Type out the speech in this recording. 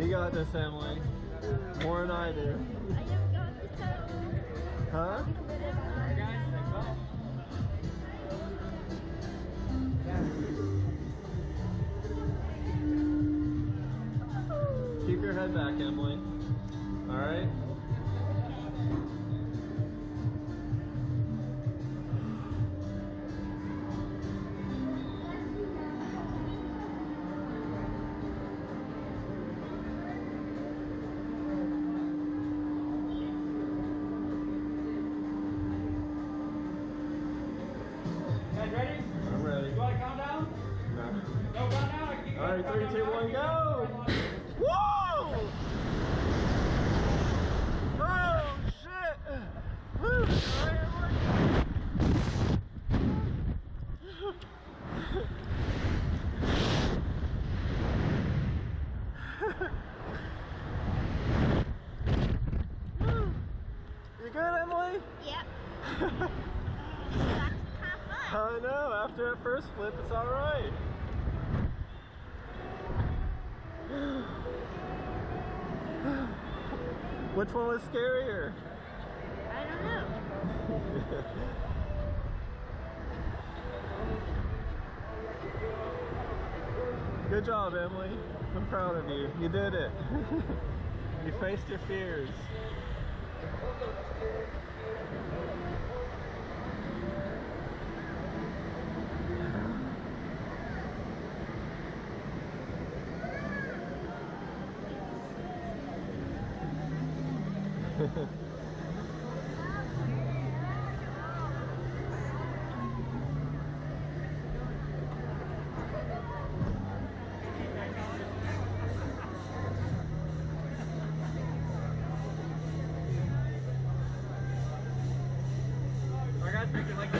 You got this, Emilie. More than I do. Huh? Keep your head back, Emilie. All right? Right, a three, two, one, go! give you a Whoa! Oh shit! Woo! All right. You good, Emilie? Yep. I know, after that first flip, it's alright. Which one was scarier? I don't know. Good job, Emilie. I'm proud of you. You did it. you faced your fears. Guys, make like